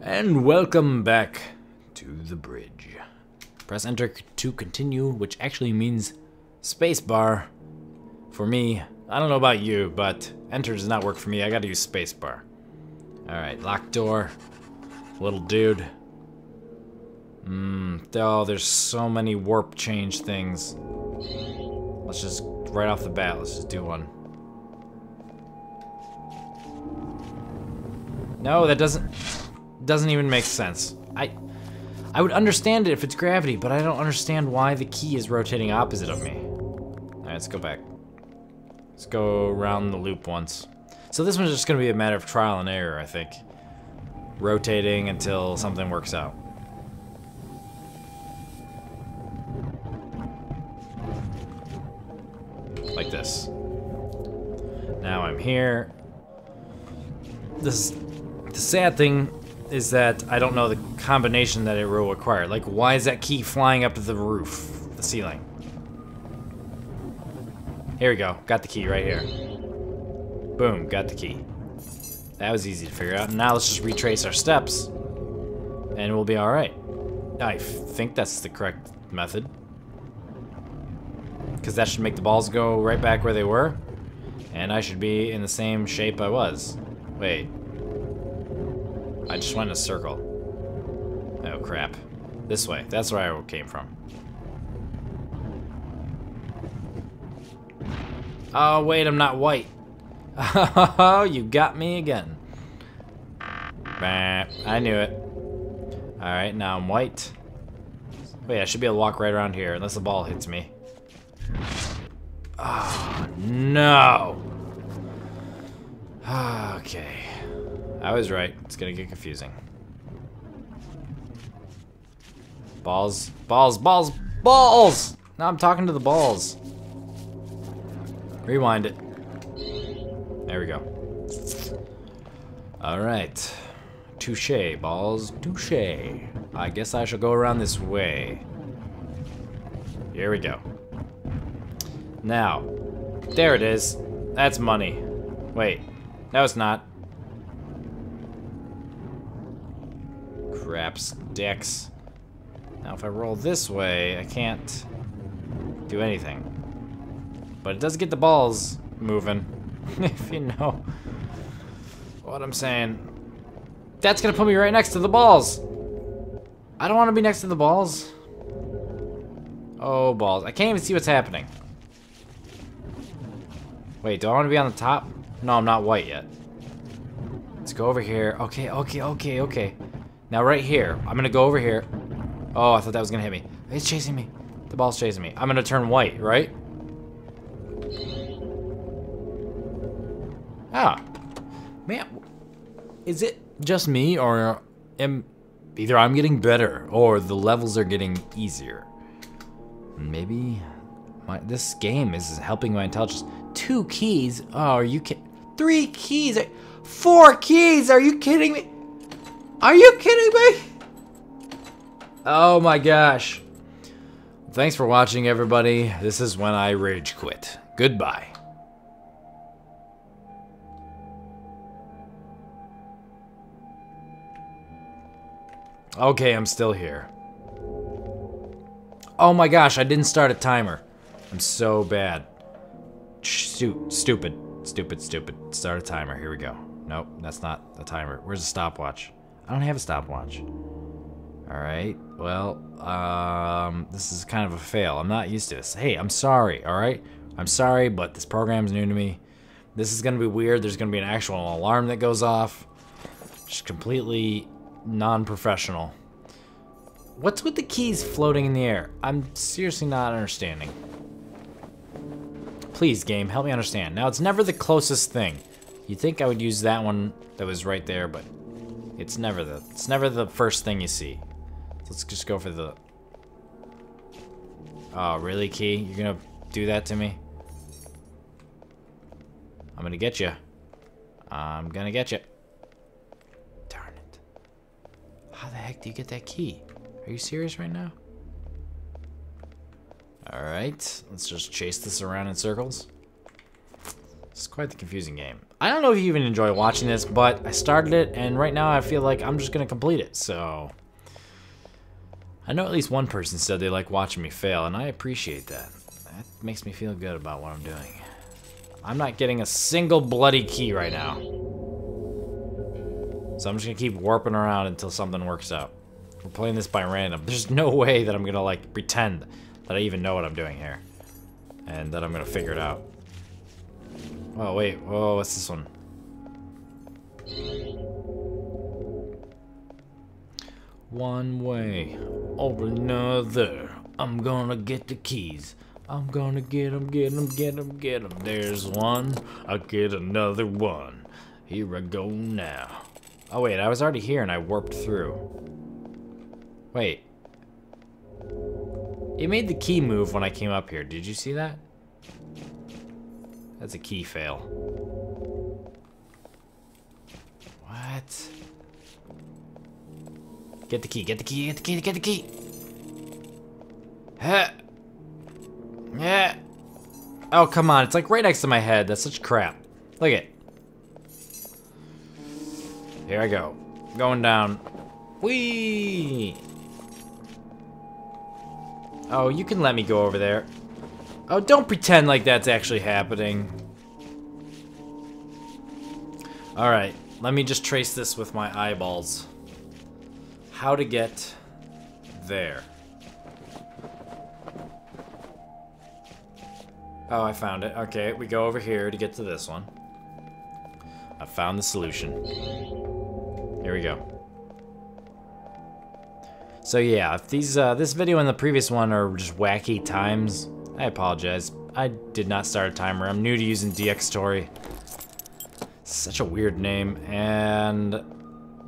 And welcome back to the bridge. Press enter to continue, which actually means spacebar. For me, I don't know about you, but enter does not work for me. I gotta use spacebar. Alright, locked door. Little dude. Mmm, oh, there's so many warp change things. Let's just, right off the bat, let's just do one. No, that doesn't doesn't even make sense. I I would understand it if it's gravity, but I don't understand why the key is rotating opposite of me. Alright, let's go back. Let's go around the loop once. So this one's just gonna be a matter of trial and error, I think. Rotating until something works out. Like this. Now I'm here. This, the sad thing is that I don't know the combination that it will require. Like, why is that key flying up to the roof, the ceiling? Here we go. Got the key right here. Boom, got the key. That was easy to figure out. Now let's just retrace our steps, and we'll be all right. I think that's the correct method. Because that should make the balls go right back where they were. And I should be in the same shape I was. Wait, I just went in a circle. Oh, crap. This way. That's where I came from. Oh, wait, I'm not white. Oh, you got me again. Bah, I knew it. Alright, now I'm white. Wait, I should be able to walk right around here, unless the ball hits me. Oh, no! Okay. I was right. It's gonna get confusing. Balls, balls, balls, balls! Now I'm talking to the balls. Rewind it. There we go. Alright. Touche, balls. Touche. I guess I shall go around this way. Here we go. Now. There it is. That's money. Wait. No, it's not. Crap sticks. Now if I roll this way, I can't do anything. But it does get the balls moving, if you know what I'm saying. That's gonna put me right next to the balls. I don't want to be next to the balls. Oh, balls. I can't even see what's happening. Wait, do I want to be on the top? No, I'm not white yet. Let's go over here. Okay, okay, okay, okay. Now right here, I'm gonna go over here. Oh, I thought that was gonna hit me. It's chasing me. The ball's chasing me. I'm gonna turn white, right? Ah. Man, is it just me or am either I'm getting better or the levels are getting easier? Maybe my, this game is helping my intelligence. Two keys? Oh, are you kidding? Three keys? Four keys? Are you kidding me? Are you kidding me? Oh my gosh. Thanks for watching, everybody. This is when I rage quit. Goodbye. Okay, I'm still here. Oh my gosh, I didn't start a timer. I'm so bad. Shoot, stupid, stupid, stupid. Start a timer, here we go. Nope, that's not a timer. Where's the stopwatch? I don't have a stopwatch. Alright, well, um, this is kind of a fail. I'm not used to this. Hey, I'm sorry, alright? I'm sorry, but this program's new to me. This is gonna be weird. There's gonna be an actual alarm that goes off. Just completely non-professional. What's with the keys floating in the air? I'm seriously not understanding. Please, game, help me understand. Now, it's never the closest thing. You'd think I would use that one that was right there, but it's never the it's never the first thing you see. Let's just go for the Oh, really, Key? You're gonna do that to me? I'm gonna get you. I'm gonna get you. Darn it. How the heck do you get that key? Are you serious right now? Alright, let's just chase this around in circles. It's quite the confusing game. I don't know if you even enjoy watching this, but I started it, and right now I feel like I'm just going to complete it, so... I know at least one person said they like watching me fail, and I appreciate that. That makes me feel good about what I'm doing. I'm not getting a single bloody key right now. So I'm just going to keep warping around until something works out. We're playing this by random. There's no way that I'm going to, like, pretend that I even know what I'm doing here. And that I'm to figure it out. Oh, wait. Whoa, what's this one? One way or another, I'm gonna get the keys. I'm gonna get them, get them, get them, get them. There's one, I'll get another one. Here I go now. Oh wait, I was already here and I warped through. Wait. It made the key move when I came up here. Did you see that? That's a key fail. What? Get the key, get the key, get the key, get the key. Huh. Yeah. Oh, come on. It's like right next to my head. That's such crap. Look at Here I go. Going down. Whee! Oh, you can let me go over there. Oh, don't pretend like that's actually happening. Alright, let me just trace this with my eyeballs how to get there. Oh, I found it. Okay, we go over here to get to this one. I found the solution. Here we go. So yeah, if these uh, this video and the previous one are just wacky times, I apologize. I did not start a timer. I'm new to using Dxtory. Such a weird name, and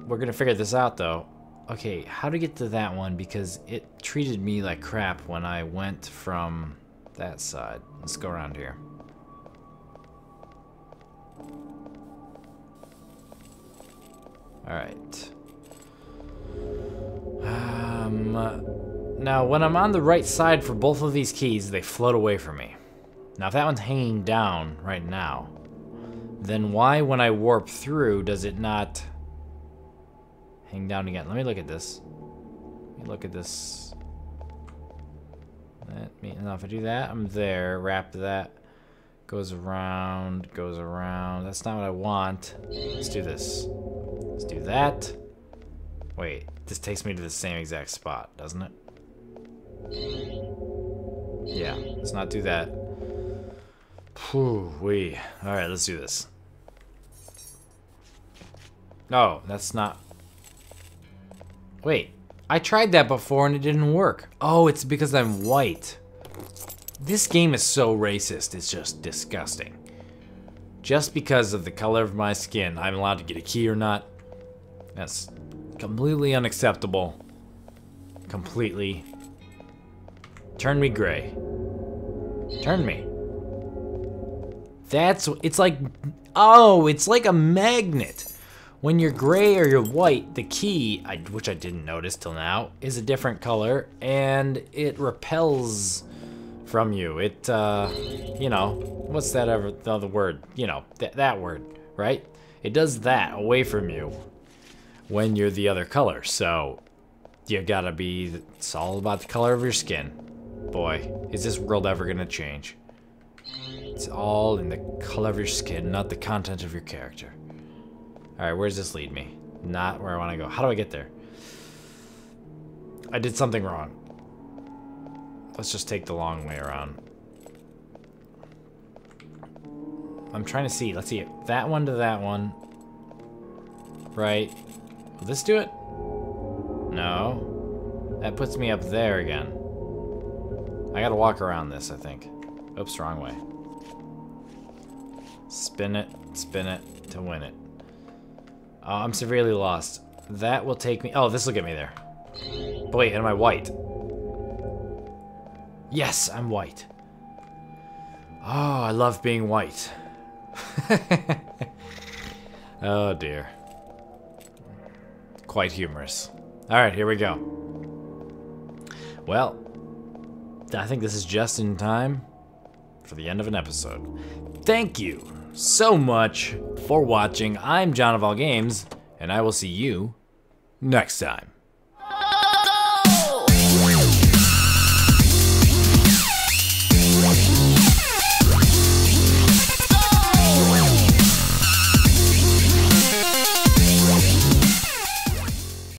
we're gonna figure this out though. Okay, how to get to that one because it treated me like crap when I went from that side. Let's go around here. Alright. Um, now, when I'm on the right side for both of these keys, they float away from me. Now, if that one's hanging down right now, then why, when I warp through, does it not Hang down again. Let me look at this. Let me look at this. Let me, now if I do that, I'm there. Wrap that. Goes around, goes around. That's not what I want. Let's do this. Let's do that. Wait, this takes me to the same exact spot, doesn't it? Yeah, let's not do that. Whew, we. Alright, let's do this. No, that's not Wait, I tried that before and it didn't work. Oh, it's because I'm white. This game is so racist, it's just disgusting. Just because of the color of my skin, I'm allowed to get a key or not. That's completely unacceptable. Completely. Turn me gray. Turn me. That's, it's like, oh, it's like a magnet. When you're gray or you're white, the key, I, which I didn't notice till now, is a different color, and it repels from you. It, uh, you know, what's that ever, the other word? You know, th that word, right? It does that away from you when you're the other color, so you gotta be, it's all about the color of your skin. Boy, is this world ever gonna change. It's all in the color of your skin, not the content of your character. Alright, where does this lead me? Not where I want to go. How do I get there? I did something wrong. Let's just take the long way around. I'm trying to see. Let's see. That one to that one. Right. Will this do it? No. That puts me up there again. I gotta walk around this, I think. Oops, wrong way. Spin it, spin it to win it. Oh, I'm severely lost. That will take me... Oh, this will get me there. But wait, am I white? Yes, I'm white. Oh, I love being white. oh, dear. Quite humorous. Alright, here we go. Well, I think this is just in time for the end of an episode. Thank you so much for watching. I'm Jon of All Games, and I will see you next time.